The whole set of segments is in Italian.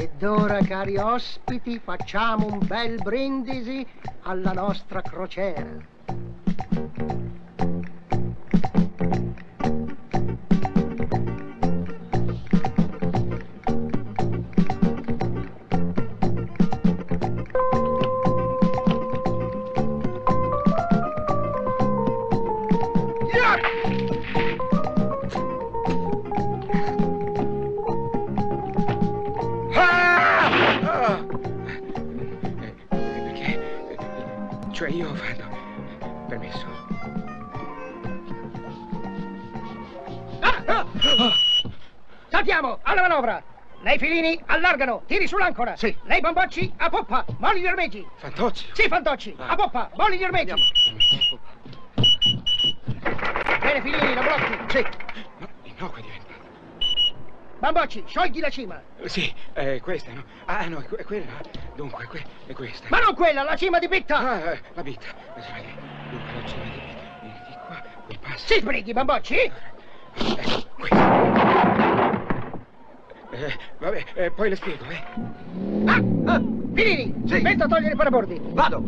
Ed ora, cari ospiti, facciamo un bel brindisi alla nostra crociera. Cioè io vado. Permesso. Ah, ah! Saltiamo, alla manovra! Lei filini, allargano, tiri sull'ancora. Sì. Lei bambocci, a poppa, molli gli ormeggi. Fantozzi. Sì, fantocci, Ah. a poppa, molli gli ormeggi. Bene, filini, la blocchi. Sì. No, innocua diventa. Bambocci, sciogli la cima. Sì, è questa, no? Ah, no, è, que- è quella. Dunque, que- è questa. Ma non quella, la cima di bitta. Ah, eh, la bitta. Dunque, la cima di bitta. Vieni di qua, poi passi. Si sbrighi, bambocci. Ecco, questa. Eh, vabbè, eh, poi le spiego, eh. Ah, ah, filini, Sì. metto a togliere i parabordi. Vado.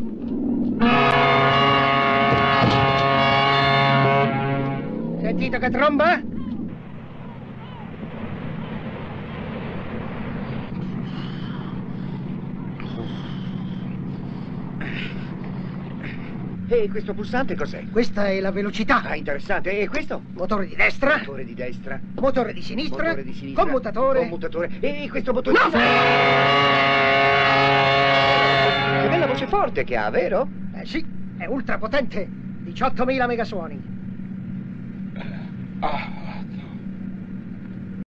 Sentito che tromba? E questo pulsante cos'è? Questa è la velocità. Ah, interessante. E questo? Motore di destra, Motore di destra. motore di sinistra, Motore di sinistra. commutatore. Commutatore. E questo bottone. No! Che bella voce forte che ha, vero? Eh sì, è ultra potente. 18.000 megasuoni.